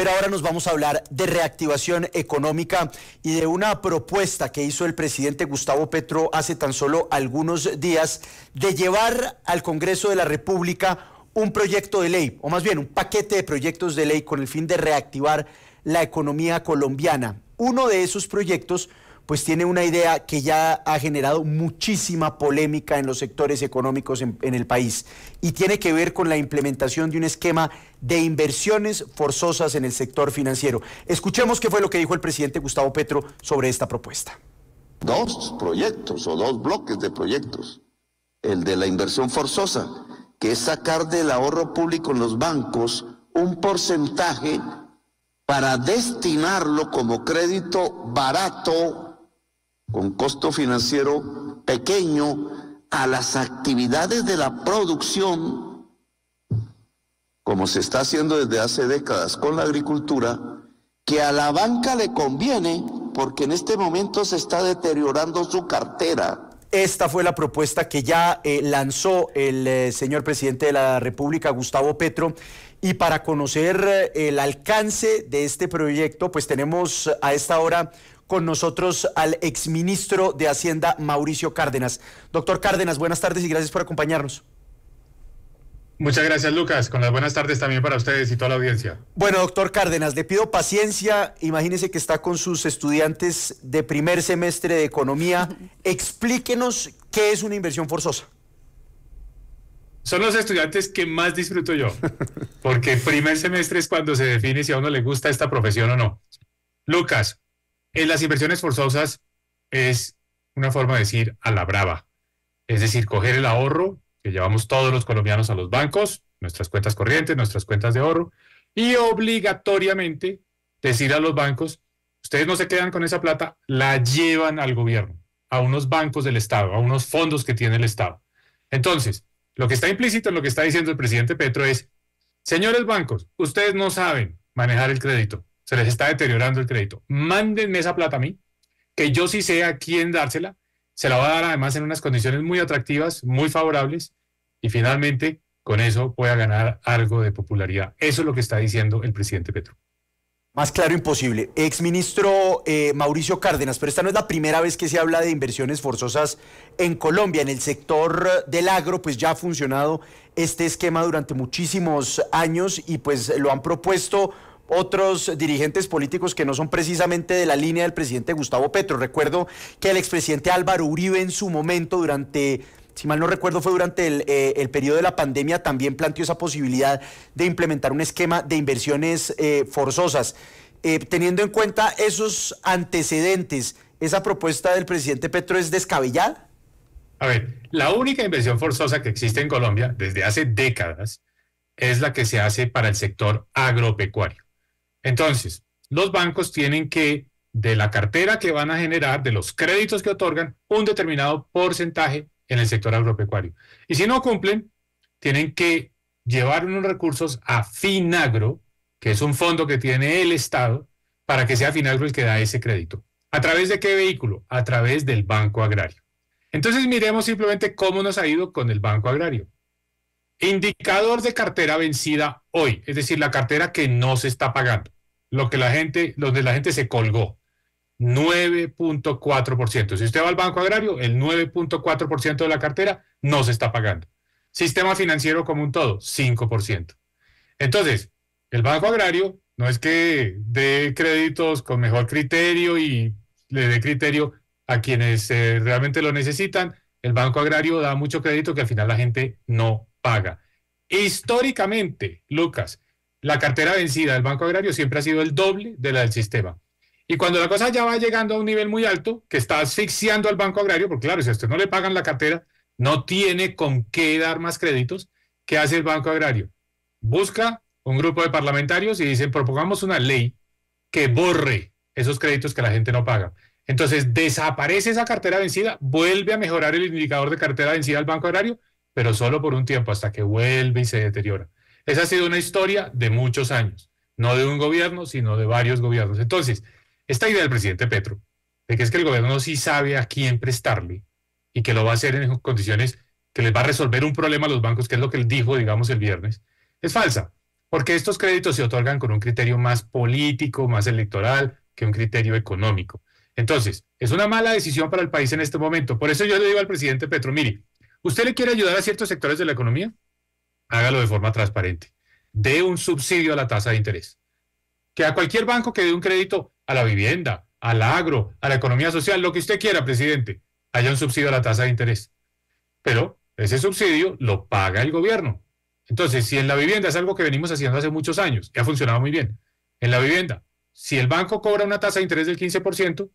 Pero ahora nos vamos a hablar de reactivación económica y de una propuesta que hizo el presidente Gustavo Petro hace tan solo algunos días de llevar al Congreso de la República un proyecto de ley, o más bien un paquete de proyectos de ley con el fin de reactivar la economía colombiana. Uno de esos proyectos pues tiene una idea que ya ha generado muchísima polémica en los sectores económicos en, el país y tiene que ver con la implementación de un esquema de inversiones forzosas en el sector financiero. Escuchemos qué fue lo que dijo el presidente Gustavo Petro sobre esta propuesta. Dos proyectos o dos bloques de proyectos. El de la inversión forzosa, que es sacar del ahorro público en los bancos un porcentaje para destinarlo como crédito barato con costo financiero pequeño a las actividades de la producción, como se está haciendo desde hace décadas con la agricultura, que a la banca le conviene porque en este momento se está deteriorando su cartera. Esta fue la propuesta que ya eh, lanzó el eh, señor presidente de la República, Gustavo Petro. Y para conocer eh, el alcance de este proyecto, pues tenemos a esta hora con nosotros al exministro de Hacienda, Mauricio Cárdenas. Doctor Cárdenas, buenas tardes y gracias por acompañarnos. Muchas gracias, Lucas. Con las buenas tardes también para ustedes y toda la audiencia. Bueno, doctor Cárdenas, le pido paciencia. Imagínese que está con sus estudiantes de primer semestre de economía. Explíquenos qué es una inversión forzosa. Son los estudiantes que más disfruto yo, porque primer semestre es cuando se define si a uno le gusta esta profesión o no. Lucas, en las inversiones forzosas es una forma de decir a la brava. Es decir, coger el ahorro que llevamos todos los colombianos a los bancos, nuestras cuentas corrientes, nuestras cuentas de ahorro, y obligatoriamente decir a los bancos, ustedes no se quedan con esa plata, la llevan al gobierno, a unos bancos del Estado, a unos fondos que tiene el Estado. Entonces, lo que está implícito en lo que está diciendo el presidente Petro es, señores bancos, ustedes no saben manejar el crédito, se les está deteriorando el crédito. Mándenme esa plata a mí, que yo sí sé a quién dársela. Se la va a dar además en unas condiciones muy atractivas, muy favorables, y finalmente con eso pueda ganar algo de popularidad. Eso es lo que está diciendo el presidente Petro. Más claro imposible. Exministro eh, Mauricio Cárdenas, pero esta no es la primera vez que se habla de inversiones forzosas en Colombia. En el sector del agro, pues ya ha funcionado este esquema durante muchísimos años y pues lo han propuesto otros dirigentes políticos que no son precisamente de la línea del presidente Gustavo Petro. Recuerdo que el expresidente Álvaro Uribe en su momento, durante, si mal no recuerdo, fue durante el, eh, periodo de la pandemia, también planteó esa posibilidad de implementar un esquema de inversiones eh, forzosas. Eh, teniendo en cuenta esos antecedentes, ¿esa propuesta del presidente Petro es descabellada? A ver, la única inversión forzosa que existe en Colombia desde hace décadas es la que se hace para el sector agropecuario. Entonces, los bancos tienen que, de la cartera que van a generar, de los créditos que otorgan, un determinado porcentaje en el sector agropecuario. Y si no cumplen, tienen que llevar unos recursos a Finagro, que es un fondo que tiene el Estado, para que sea Finagro el que da ese crédito. ¿A través de qué vehículo? A través del Banco Agrario. Entonces miremos simplemente cómo nos ha ido con el Banco Agrario. Indicador de cartera vencida hoy, es decir, la cartera que no se está pagando, lo que la gente, donde la gente se colgó, 9.4%. Si usted va al Banco Agrario, el 9.4% de la cartera no se está pagando. Sistema financiero como un todo, 5%. Entonces, el Banco Agrario no es que dé créditos con mejor criterio y le dé criterio a quienes eh, realmente lo necesitan. El Banco Agrario da mucho crédito que al final la gente no paga. Históricamente, Lucas, la cartera vencida del Banco Agrario siempre ha sido el doble de la del sistema. Y cuando la cosa ya va llegando a un nivel muy alto, que está asfixiando al Banco Agrario, porque claro, si a usted no le pagan la cartera, no tiene con qué dar más créditos, ¿qué hace el Banco Agrario? Busca un grupo de parlamentarios y dicen, propongamos una ley que borre esos créditos que la gente no paga. Entonces desaparece esa cartera vencida, vuelve a mejorar el indicador de cartera vencida al Banco Agrario pero solo por un tiempo hasta que vuelve y se deteriora. Esa ha sido una historia de muchos años, no de un gobierno, sino de varios gobiernos. Entonces, esta idea del presidente Petro, de que es que el gobierno sí sabe a quién prestarle y que lo va a hacer en condiciones que les va a resolver un problema a los bancos, que es lo que él dijo, digamos, el viernes, es falsa. porque estos créditos se otorgan con un criterio más político, más electoral, que un criterio económico. Entonces, es una mala decisión para el país en este momento. Por eso yo le digo al presidente Petro, mire, ¿usted le quiere ayudar a ciertos sectores de la economía? Hágalo de forma transparente. Dé un subsidio a la tasa de interés. Que a cualquier banco que dé un crédito a la vivienda, al agro, a la economía social, lo que usted quiera, presidente, haya un subsidio a la tasa de interés. Pero ese subsidio lo paga el gobierno. Entonces, si en la vivienda es algo que venimos haciendo hace muchos años, que ha funcionado muy bien, en la vivienda, si el banco cobra una tasa de interés del 15%,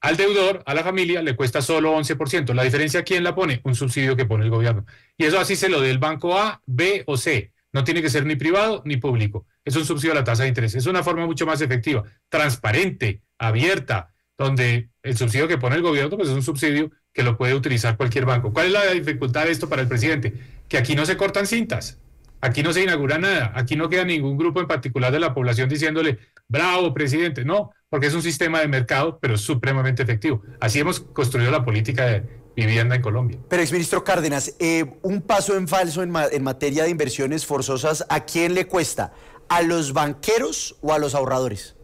al deudor, a la familia, le cuesta solo 11%. La diferencia, ¿quién la pone? Un subsidio que pone el gobierno. Y eso así se lo dé el banco A, B o C. No tiene que ser ni privado ni público. Es un subsidio a la tasa de interés. Es una forma mucho más efectiva, transparente, abierta, donde el subsidio que pone el gobierno pues es un subsidio que lo puede utilizar cualquier banco. ¿Cuál es la dificultad de esto para el presidente? Que aquí no se cortan cintas, aquí no se inaugura nada, aquí no queda ningún grupo en particular de la población diciéndole, bravo, presidente. No, porque es un sistema de mercado, pero supremamente efectivo. Así hemos construido la política de vivienda en Colombia. Pero, exministro Cárdenas, eh, un paso en falso en, en materia de inversiones forzosas, ¿a quién le cuesta? ¿A los banqueros o a los ahorradores?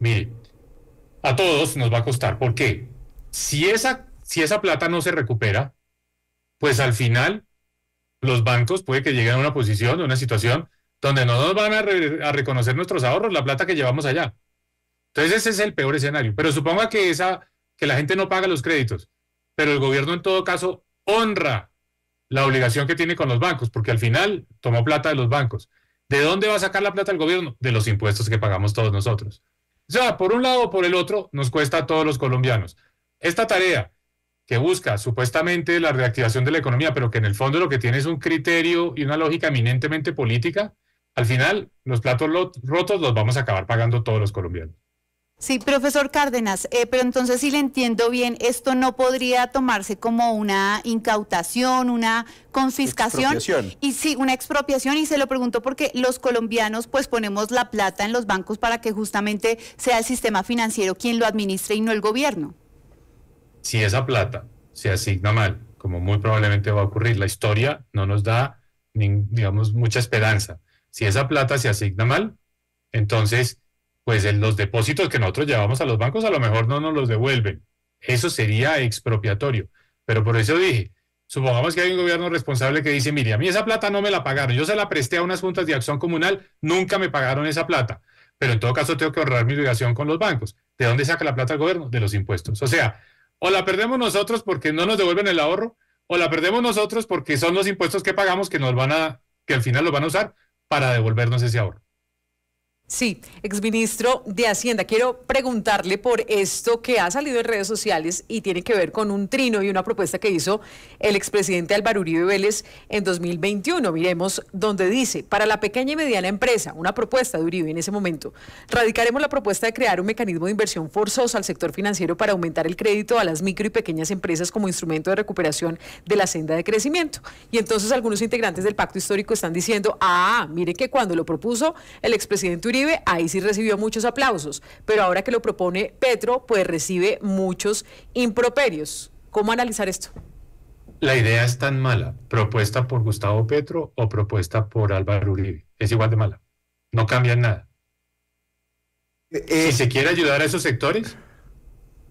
Mire, a todos nos va a costar. ¿Por qué? Si esa, si esa plata no se recupera, pues al final los bancos puede que lleguen a una posición, a una situación donde no nos van a, reconocer nuestros ahorros, la plata que llevamos allá. Entonces ese es el peor escenario. Pero suponga que, esa, que la gente no paga los créditos, pero el gobierno en todo caso honra la obligación que tiene con los bancos, porque al final tomó plata de los bancos. ¿De dónde va a sacar la plata el gobierno? De los impuestos que pagamos todos nosotros. O sea, por un lado o por el otro, nos cuesta a todos los colombianos. Esta tarea que busca supuestamente la reactivación de la economía, pero que en el fondo lo que tiene es un criterio y una lógica eminentemente política, al final los platos rotos los vamos a acabar pagando todos los colombianos. Sí, profesor Cárdenas, eh, pero entonces si le entiendo bien, esto no podría tomarse como una incautación, una confiscación y sí, una expropiación y se lo pregunto porque los colombianos pues ponemos la plata en los bancos para que justamente sea el sistema financiero quien lo administre y no el gobierno. Si esa plata se asigna mal, como muy probablemente va a ocurrir, la historia no nos da, digamos, mucha esperanza. Si esa plata se asigna mal, entonces pues los depósitos que nosotros llevamos a los bancos a lo mejor no nos los devuelven. Eso sería expropiatorio. Pero por eso dije, supongamos que hay un gobierno responsable que dice, mire, a mí esa plata no me la pagaron, yo se la presté a unas juntas de acción comunal, nunca me pagaron esa plata, pero en todo caso tengo que ahorrar mi obligación con los bancos. ¿De dónde saca la plata el gobierno? De los impuestos. O sea, o la perdemos nosotros porque no nos devuelven el ahorro, o la perdemos nosotros porque son los impuestos que pagamos que nos van a, que al final los van a usar para devolvernos ese ahorro. Sí, exministro de Hacienda, quiero preguntarle por esto que ha salido en redes sociales y tiene que ver con un trino y una propuesta que hizo el expresidente Álvaro Uribe Vélez en 2021. Miremos donde dice, para la pequeña y mediana empresa, una propuesta de Uribe en ese momento, radicaremos la propuesta de crear un mecanismo de inversión forzosa al sector financiero para aumentar el crédito a las micro y pequeñas empresas como instrumento de recuperación de la senda de crecimiento. Y entonces algunos integrantes del pacto histórico están diciendo, ah, mire que cuando lo propuso el expresidente Uribe, ahí sí recibió muchos aplausos, pero ahora que lo propone Petro, pues recibe muchos improperios. ¿Cómo analizar esto? La idea es tan mala, propuesta por Gustavo Petro o propuesta por Álvaro Uribe. Es igual de mala. No cambia nada. Eh, si se quiere ayudar a esos sectores,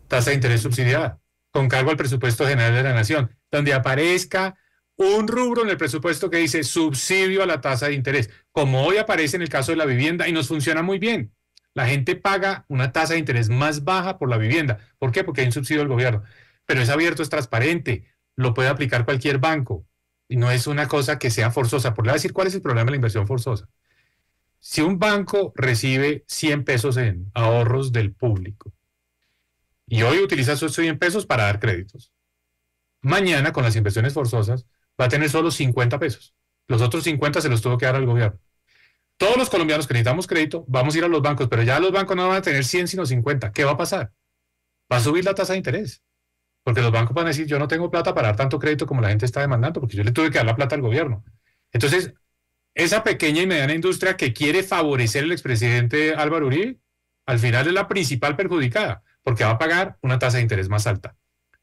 tasa de interés subsidiada, con cargo al presupuesto general de la nación, donde aparezca un rubro en el presupuesto que dice subsidio a la tasa de interés, como hoy aparece en el caso de la vivienda y nos funciona muy bien. La gente paga una tasa de interés más baja por la vivienda. ¿Por qué? Porque hay un subsidio del gobierno. Pero es abierto, es transparente, lo puede aplicar cualquier banco y no es una cosa que sea forzosa. Por decir cuál es el problema de la inversión forzosa. Si un banco recibe 100 pesos en ahorros del público y hoy utiliza esos 100 pesos para dar créditos, mañana con las inversiones forzosas va a tener solo 50 pesos. Los otros 50 se los tuvo que dar al gobierno. Todos los colombianos que necesitamos crédito, vamos a ir a los bancos, pero ya los bancos no van a tener 100 sino 50. ¿Qué va a pasar? Va a subir la tasa de interés. Porque los bancos van a decir, yo no tengo plata para dar tanto crédito como la gente está demandando, porque yo le tuve que dar la plata al gobierno. Entonces, esa pequeña y mediana industria que quiere favorecer el expresidente Álvaro Uribe, al final es la principal perjudicada, porque va a pagar una tasa de interés más alta.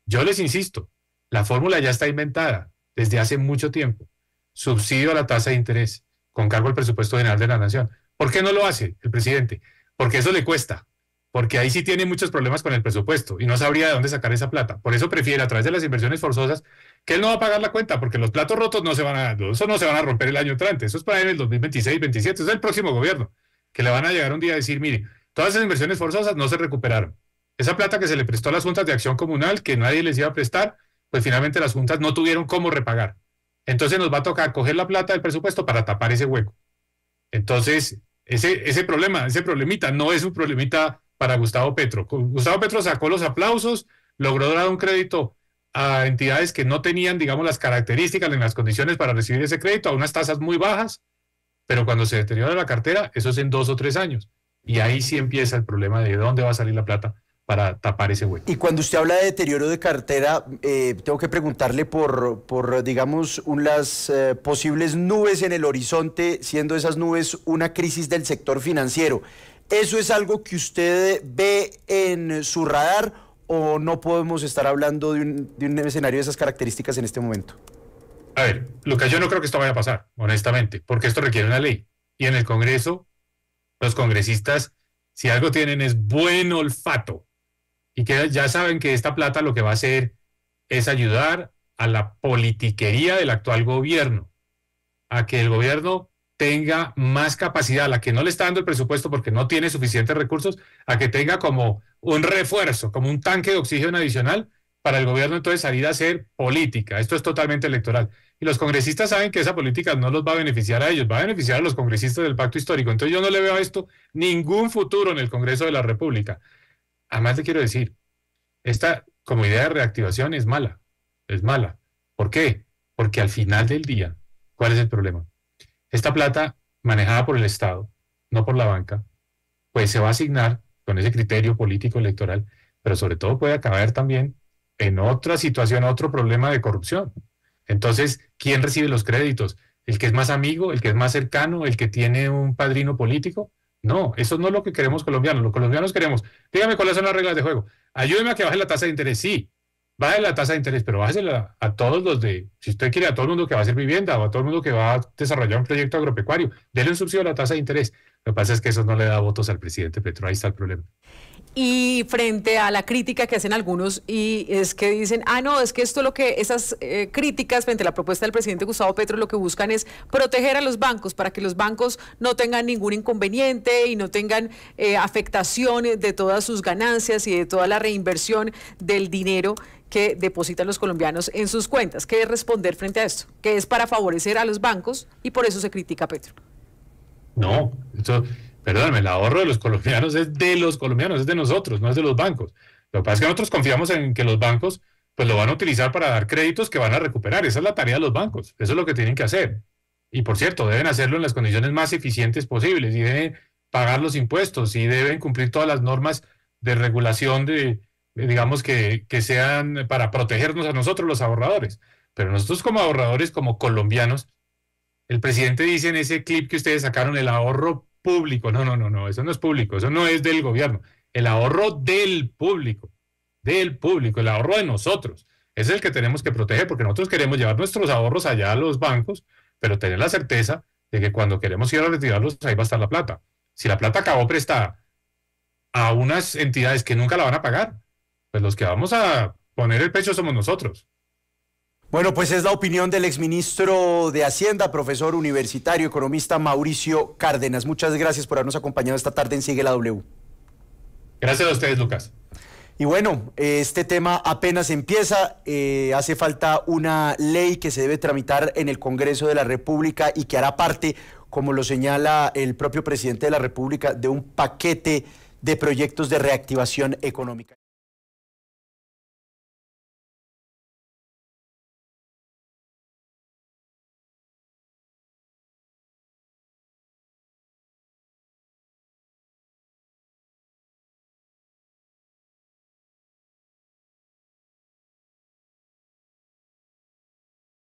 Yo les insisto, la fórmula ya está inventada desde hace mucho tiempo. Subsidio a la tasa de interés. con cargo al presupuesto general de la nación. ¿Por qué no lo hace el presidente? Porque eso le cuesta, porque ahí sí tiene muchos problemas con el presupuesto y no sabría de dónde sacar esa plata. Por eso prefiere a través de las inversiones forzosas que él no va a pagar la cuenta, porque los platos rotos no se van a, eso no se van a romper el año entrante, eso es para él el 2026, 2027, es el próximo gobierno, que le van a llegar un día a decir, mire, todas esas inversiones forzosas no se recuperaron. Esa plata que se le prestó a las juntas de acción comunal, que nadie les iba a prestar, pues finalmente las juntas no tuvieron cómo repagar. Entonces nos va a tocar coger la plata del presupuesto para tapar ese hueco. Entonces, ese, ese problema, ese problemita, no es un problemita para Gustavo Petro. Gustavo Petro sacó los aplausos, logró dar un crédito a entidades que no tenían, digamos, las características ni las condiciones para recibir ese crédito a unas tasas muy bajas, pero cuando se deteriora la cartera, eso es en dos o tres años. Y ahí sí empieza el problema de dónde va a salir la plata para tapar ese hueco. Y cuando usted habla de deterioro de cartera, eh, tengo que preguntarle por, por digamos, unas eh, posibles nubes en el horizonte, siendo esas nubes una crisis del sector financiero. ¿Eso es algo que usted ve en su radar o no podemos estar hablando de un, de un escenario de esas características en este momento? A ver, Lucas, yo no creo que esto vaya a pasar, honestamente, porque esto requiere una ley. Y en el Congreso, los congresistas, si algo tienen es buen olfato y que ya saben que esta plata lo que va a hacer es ayudar a la politiquería del actual gobierno, a que el gobierno tenga más capacidad, a la que no le está dando el presupuesto porque no tiene suficientes recursos, a que tenga como un refuerzo, como un tanque de oxígeno adicional para el gobierno entonces salir a hacer política. Esto es totalmente electoral. Y los congresistas saben que esa política no los va a beneficiar a ellos, va a beneficiar a los congresistas del pacto histórico. Entonces yo no le veo a esto ningún futuro en el Congreso de la República. Además, le quiero decir, esta como idea de reactivación es mala, es mala. ¿Por qué? Porque al final del día, ¿cuál es el problema? Esta plata manejada por el Estado, no por la banca, pues se va a asignar con ese criterio político electoral, pero sobre todo puede acabar también en otra situación, otro problema de corrupción. Entonces, ¿quién recibe los créditos? ¿El que es más amigo, el que es más cercano, el que tiene un padrino político? No, eso no es lo que queremos colombianos. Los colombianos queremos, dígame cuáles son las reglas de juego. Ayúdeme a que baje la tasa de interés. Sí, baje la tasa de interés, pero bájesela a todos los de, si usted quiere, a todo el mundo que va a hacer vivienda o a todo el mundo que va a desarrollar un proyecto agropecuario, denle un subsidio a la tasa de interés. Lo que pasa es que eso no le da votos al presidente Petro. Ahí está el problema. Y frente a la crítica que hacen algunos, y es que dicen, ah, no, es que esto lo que, esas eh, críticas frente a la propuesta del presidente Gustavo Petro lo que buscan es proteger a los bancos para que los bancos no tengan ningún inconveniente y no tengan eh, afectaciones de todas sus ganancias y de toda la reinversión del dinero que depositan los colombianos en sus cuentas. ¿Qué es responder frente a esto? Que es para favorecer a los bancos y por eso se critica Petro. No, eso perdóname, el ahorro de los colombianos es de los colombianos, es de nosotros, no es de los bancos. Lo que pasa es que nosotros confiamos en que los bancos pues lo van a utilizar para dar créditos que van a recuperar. Esa es la tarea de los bancos. Eso es lo que tienen que hacer. Y por cierto, deben hacerlo en las condiciones más eficientes posibles y deben pagar los impuestos y deben cumplir todas las normas de regulación de, digamos, que, que sean para protegernos a nosotros los ahorradores. Pero nosotros como ahorradores, como colombianos, el presidente dice en ese clip que ustedes sacaron el ahorro público. No, no, no, no, eso no es público, eso no es del gobierno. El ahorro del público, del público, el ahorro de nosotros. es el que tenemos que proteger porque nosotros queremos llevar nuestros ahorros allá a los bancos, pero tener la certeza de que cuando queremos ir a retirarlos, ahí va a estar la plata. Si la plata acabó prestada a unas entidades que nunca la van a pagar, pues los que vamos a poner el pecho somos nosotros. Bueno, pues es la opinión del exministro de Hacienda, profesor universitario, economista Mauricio Cárdenas. Muchas gracias por habernos acompañado esta tarde en Sigue la W. Gracias a ustedes, Lucas. Y bueno, este tema apenas empieza, eh, hace falta una ley que se debe tramitar en el Congreso de la República y que hará parte, como lo señala el propio presidente de la República, de un paquete de proyectos de reactivación económica.